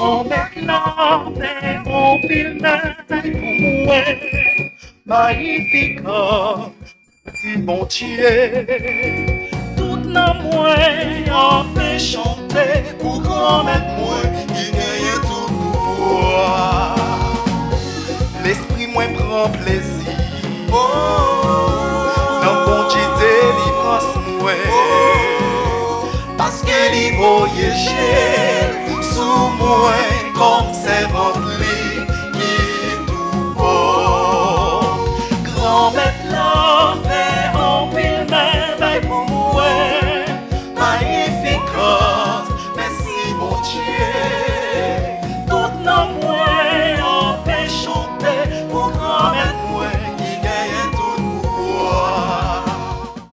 On que l'on peut mettre bataille pour moi Magnifique, si bon tu es Tout le monde en fait chanter Pour qu'on mette moins qui gagne tout pour pouvoir L'esprit moins prend plaisir Non, bon tu délivres ce Parce que est Kom se vok li, ki tou vok Kran bet la, ve an pil men Bay pou mou e, bay e fikot Besi bo chie